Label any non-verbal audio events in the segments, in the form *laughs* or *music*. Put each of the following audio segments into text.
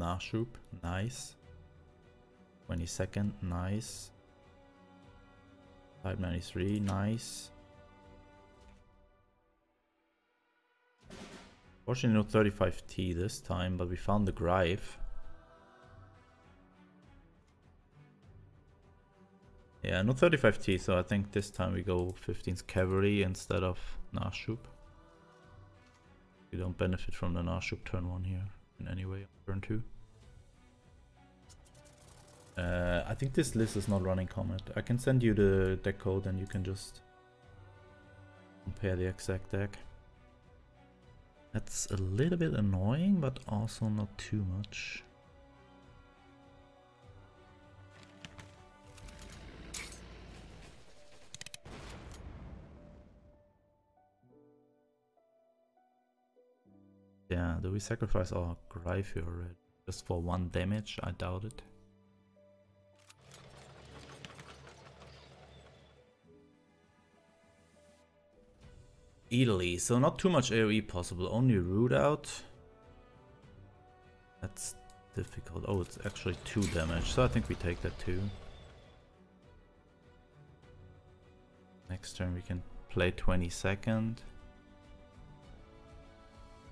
Nachschub, nice. 20 second, nice. 593, nice. Fortunately no 35T this time, but we found the Greif. Yeah, no 35T, so I think this time we go 15th Cavalry instead of Nachschub. We don't benefit from the Nachschub turn 1 here in any way, turn 2. Uh, I think this list is not running Comet. I can send you the deck code and you can just compare the exact deck. That's a little bit annoying, but also not too much. Yeah, do we sacrifice our here already? Just for one damage? I doubt it. Italy, so not too much AoE possible, only root out. That's difficult. Oh, it's actually 2 damage, so I think we take that too. Next turn we can play 20 second.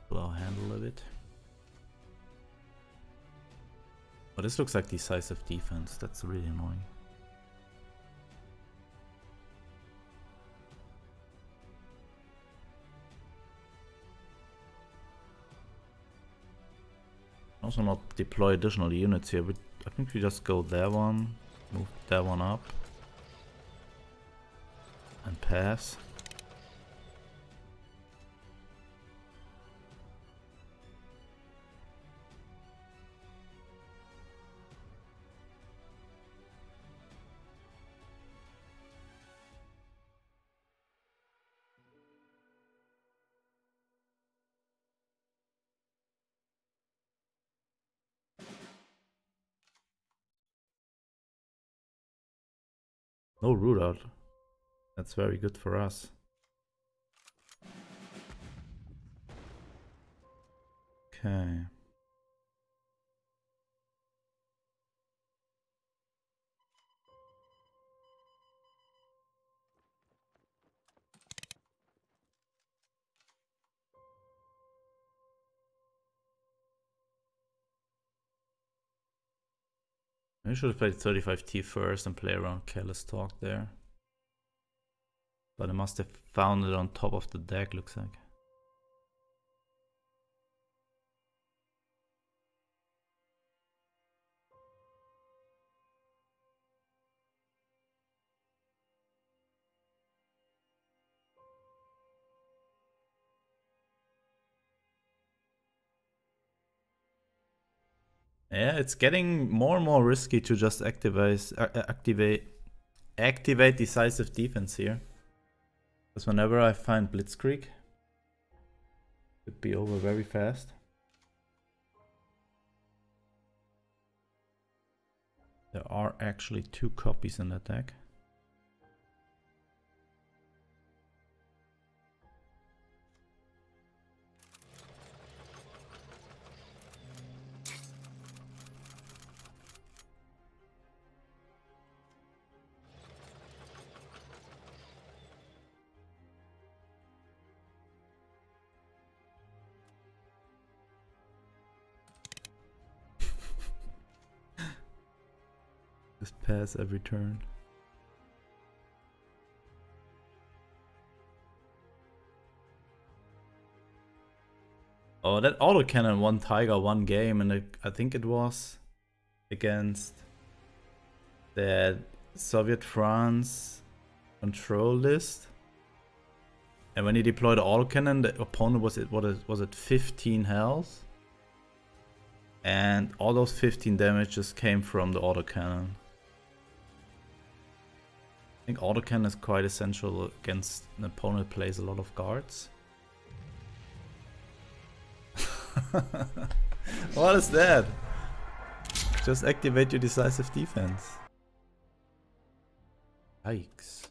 Blow handle a bit. But this looks like decisive defense, that's really annoying. Also not deploy additional units here, but I think we just go there one, move that one up, and pass. No root out. That's very good for us. Okay. I should have played 35T first and play around Careless Talk there. But I must have found it on top of the deck, looks like. Yeah, it's getting more and more risky to just activate uh, activate activate decisive defense here. Because whenever I find Blitzkrieg, it'd be over very fast. There are actually two copies in the deck. Pass every turn. Oh, that autocannon won Tiger one game, and I think it was against the Soviet France control list. And when he deployed autocannon, the opponent was it what was it 15 health? And all those 15 damages came from the autocannon. I think autocannon is quite essential against an opponent plays a lot of guards. *laughs* what is that? Just activate your decisive defense. Yikes.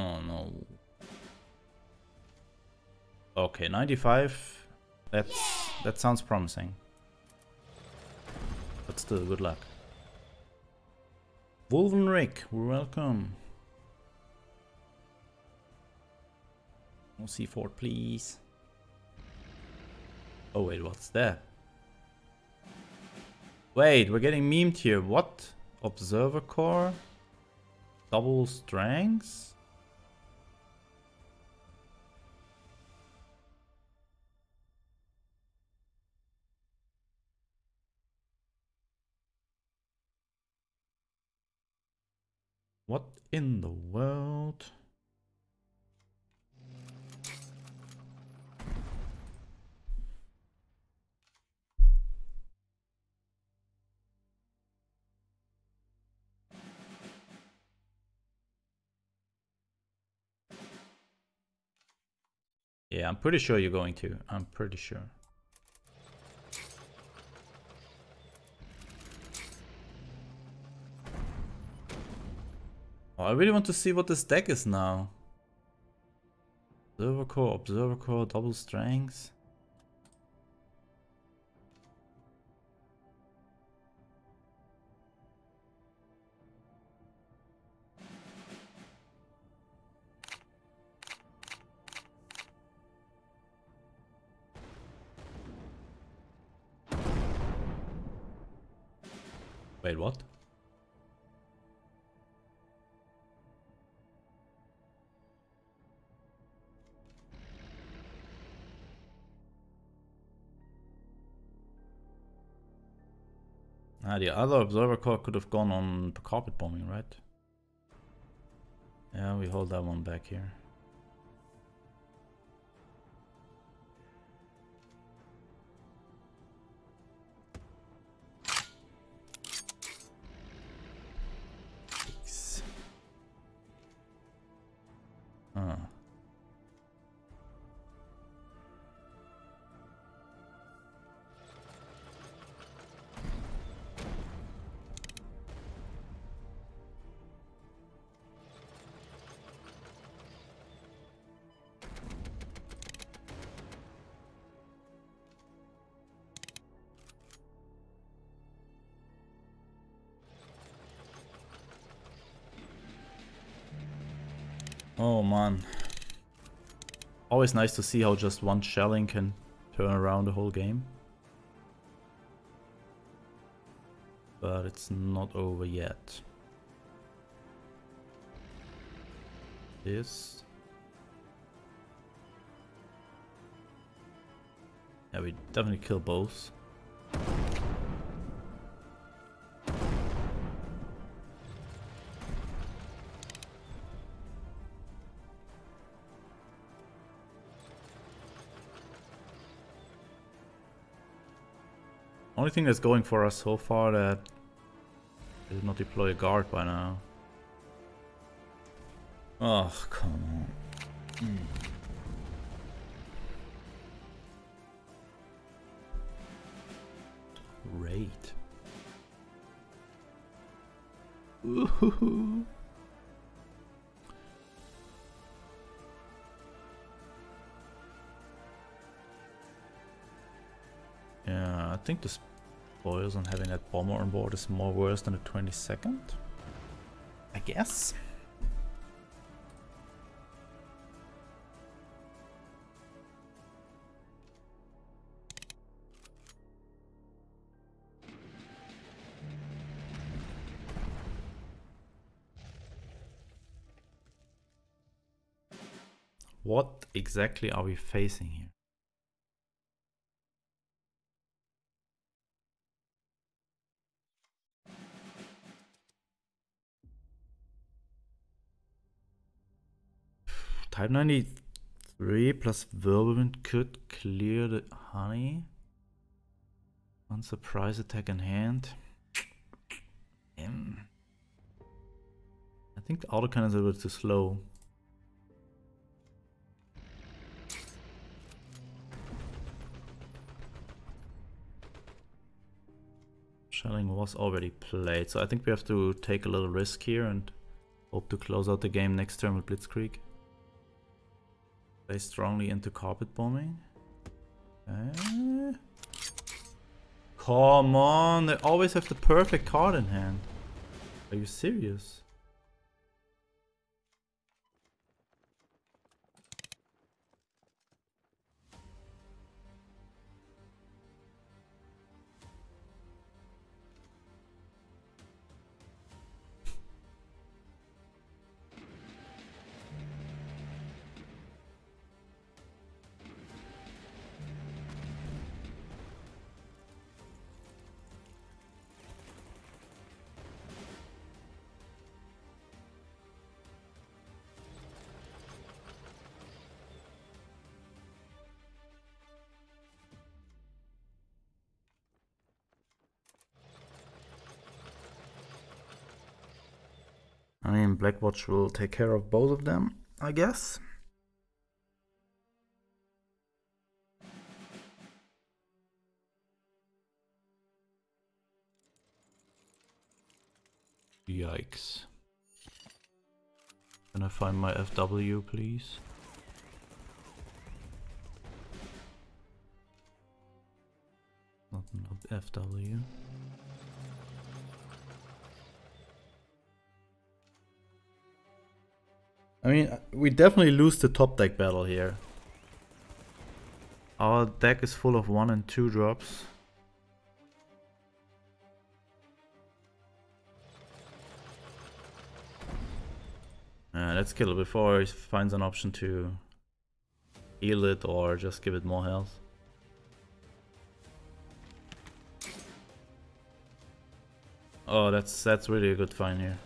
Oh, no. Okay, 95. That's that sounds promising. But still, good luck. Wolven Rick, welcome. No C4, please. Oh wait, what's that? Wait, we're getting memed here. What? Observer Corps? Double strengths? What in the world? Yeah, I'm pretty sure you're going to. I'm pretty sure. Oh, I really want to see what this deck is now. Observer Corps, observer corps, double strengths. Wait, what? Ah, the other observer corps could have gone on carpet bombing, right? Yeah, we hold that one back here. Oh man. Always nice to see how just one shelling can turn around the whole game. But it's not over yet. This. Yeah, we definitely kill both. Only thing that's going for us so far that I did not deploy a guard by now. Oh, come on. Mm. Great. Yeah, I think the spoils on having that bomber on board is more worse than the 22nd. I guess. What exactly are we facing here? Type 93 plus Whirlwind could clear the honey. One surprise attack in hand. I think the autocannon is a little too slow. Shelling was already played, so I think we have to take a little risk here and hope to close out the game next turn with Blitzkrieg. Play strongly into carpet bombing. Okay. Come on, they always have the perfect card in hand. Are you serious? I mean, Blackwatch will take care of both of them, I guess. Yikes. Can I find my FW, please? Not, not FW. I mean, we definitely lose the top deck battle here. Our deck is full of one and two drops. Uh, let's kill it before he finds an option to heal it or just give it more health. Oh, that's that's really a good find here.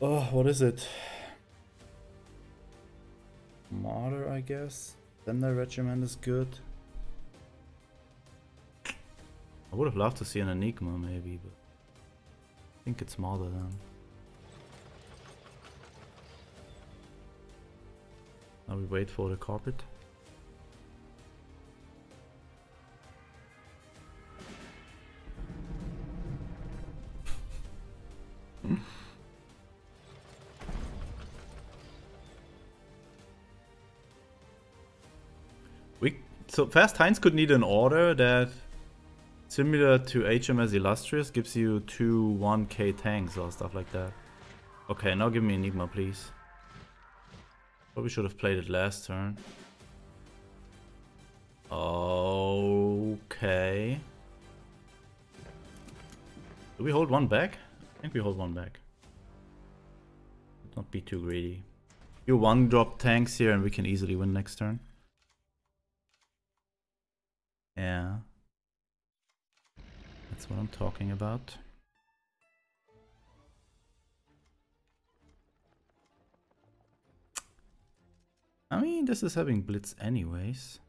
Oh, what is it? Martyr, I guess. Then the regiment is good. I would have loved to see an Enigma, maybe, but I think it's Martyr then. Now we wait for the carpet. So Fast Heinz could need an order that, similar to HMS Illustrious, gives you two 1k tanks or stuff like that. Okay, now give me Enigma, please. Probably should have played it last turn. Okay. Do we hold one back? I think we hold one back. Not be too greedy. You one drop tanks here and we can easily win next turn. Yeah. That's what I'm talking about. I mean, this is having blitz anyways.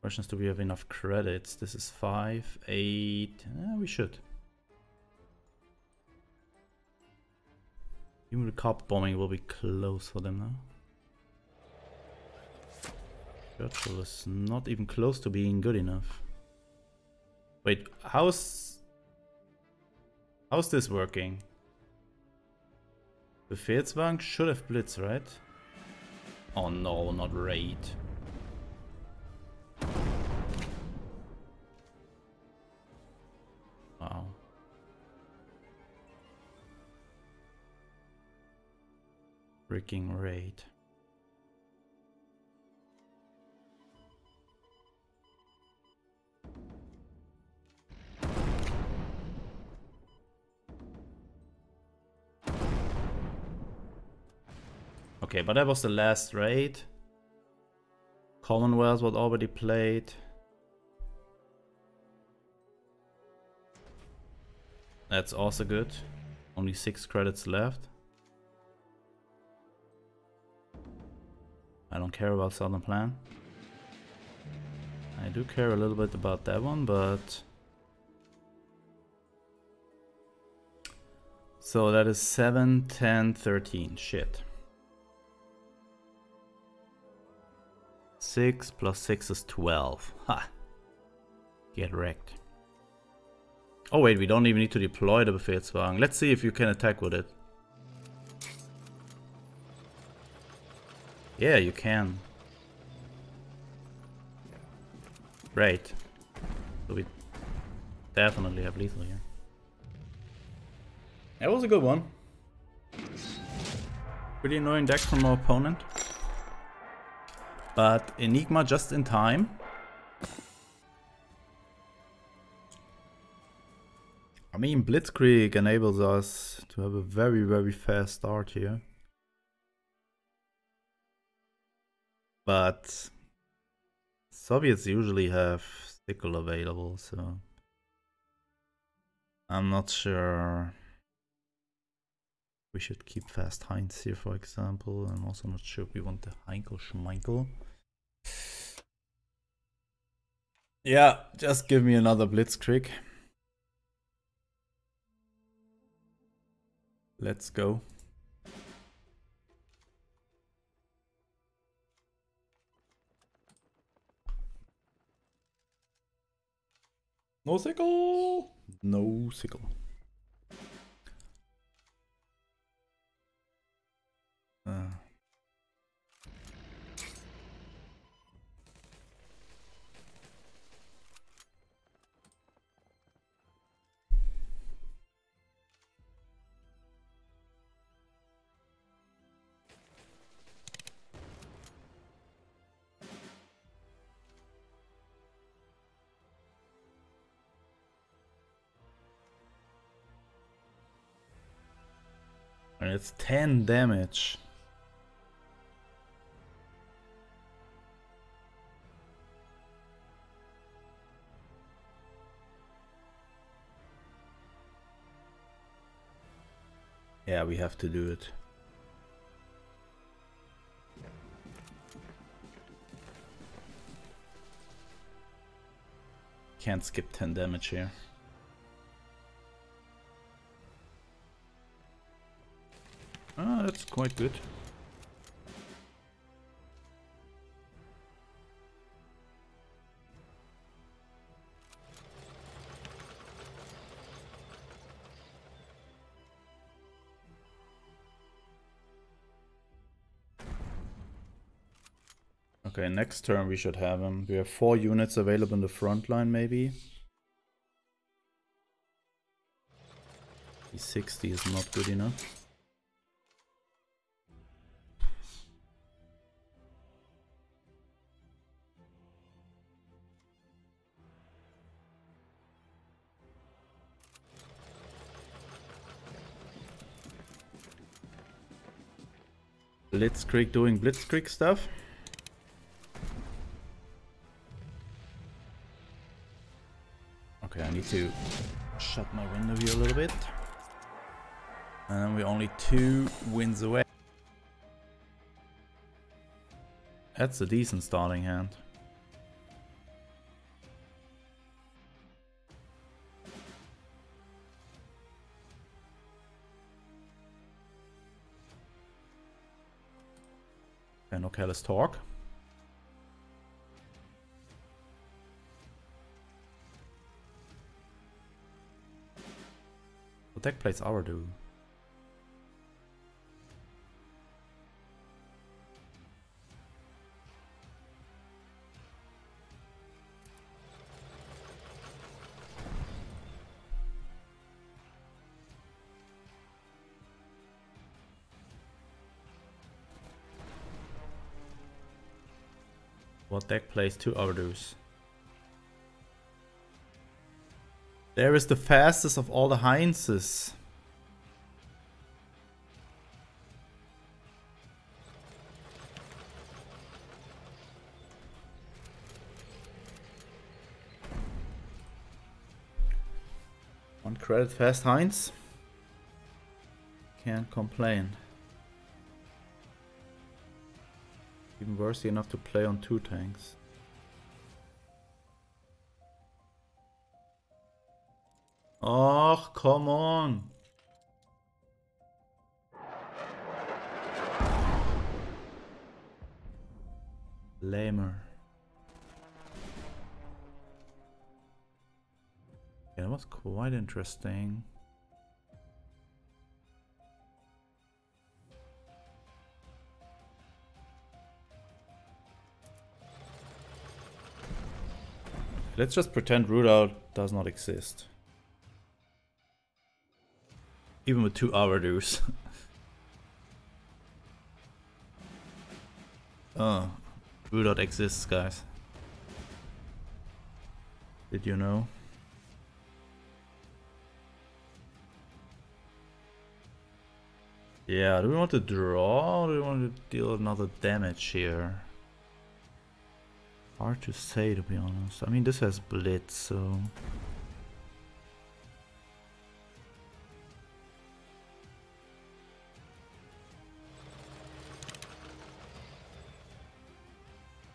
Questions do we have enough credits? This is 5, 8... Eh, we should. Even the cop bombing will be close for them now. Churchill is not even close to being good enough. Wait, how's... How's this working? The Befehlswagen should have Blitz, right? Oh no, not Raid. Wow. Freaking Raid. Okay, but that was the last raid. Commonwealth was already played. That's also good. Only six credits left. I don't care about Southern Plan. I do care a little bit about that one, but... So that is 7, 10, 13. Shit. 6 plus 6 is 12. Ha! Get wrecked. Oh wait, we don't even need to deploy the Befehlswagen. Let's see if you can attack with it. Yeah, you can. Great. So we definitely have lethal here. That was a good one. Pretty annoying deck from our opponent. But Enigma just in time. I mean, Blitzkrieg enables us to have a very, very fast start here. But Soviets usually have Sickle available, so I'm not sure we should keep fast Heinz here, for example. I'm also not sure if we want the Heinkel Schmeinkel. Yeah, just give me another Blitzkrieg. Let's go. No sickle! No sickle. Uh. It's 10 damage. Yeah, we have to do it. Can't skip 10 damage here. Ah, that's quite good. Okay, next turn we should have him. We have four units available in the front line, maybe. The 60 is not good enough. Blitzkrieg doing Blitzkrieg stuff. To shut my window here a little bit. And we're only two wins away. That's a decent starting hand. And okay, let's talk. Deck plays our do? What deck plays two overdose? There is the fastest of all the Heinzes. One credit fast Heinz. Can't complain. Even worthy enough to play on two tanks. Oh, come on. Lamer. Yeah, that was quite interesting. Let's just pretend Rootout does not exist. Even with two Arados. *laughs* oh, Rootout exists, guys. Did you know? Yeah, do we want to draw or do we want to deal another damage here? Hard to say to be honest. I mean this has blitz, so...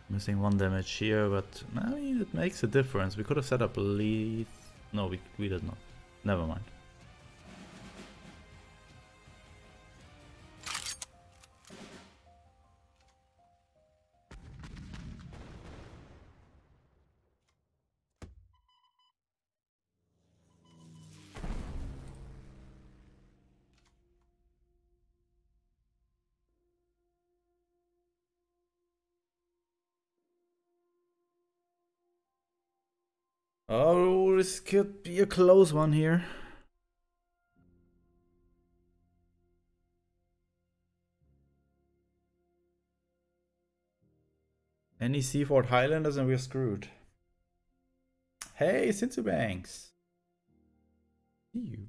Missing one damage here, but I mean, it makes a difference. We could have set up a lead. No, we, we did not. Never mind. This could be a close one here. Any Seaforth Highlanders and we're screwed. Hey, Cincy Banks. See you.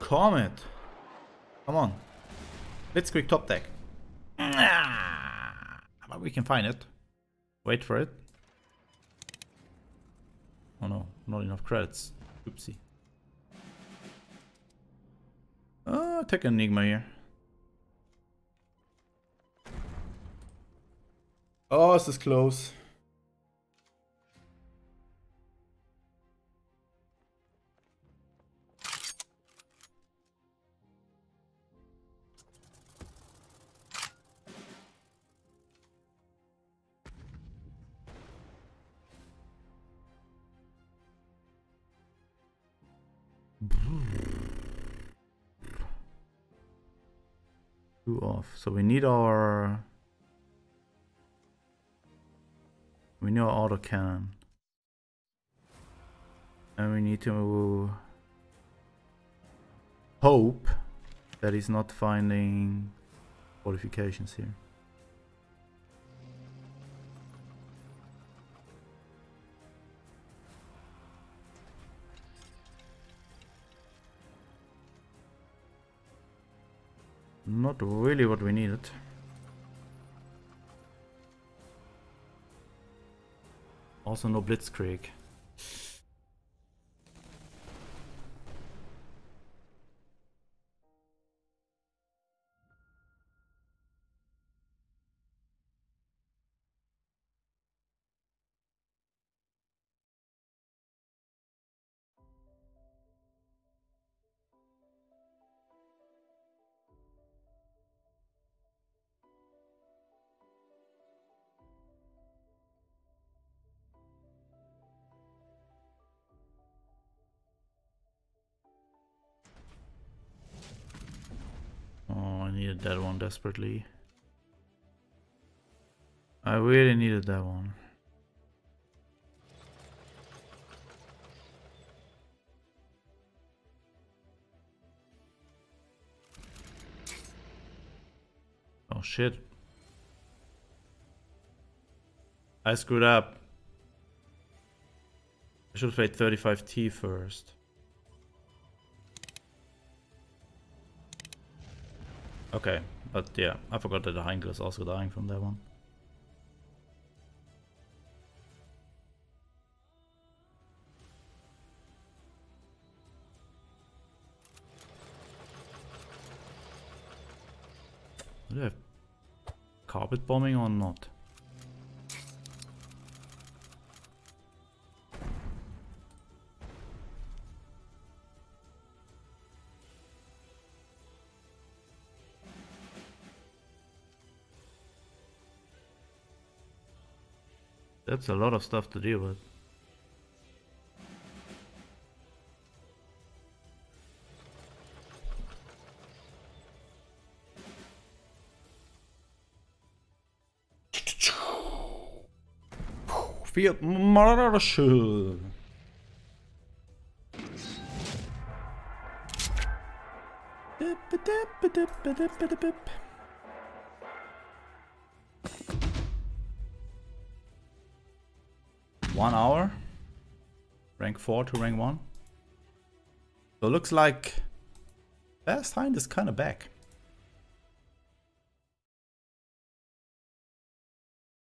Comet. Come on. Let's quick top deck. But we can find it. Wait for it. Oh no, not enough credits. Oopsie. Oh, take Enigma here. Oh, this is close. Two off. So we need our... We need our auto cannon. And we need to hope that he's not finding fortifications here. Not really what we needed. Also no Blitzkrieg. Needed that one desperately. I really needed that one. Oh shit. I screwed up. I should have played 35T first. Okay, but yeah, I forgot that the Heinkel is also dying from that one. Do they have carpet bombing or not? That's a lot of stuff to deal with. Fiat Marshall. One hour. Rank 4 to rank 1. So it looks like Fast Heinz is kind of back.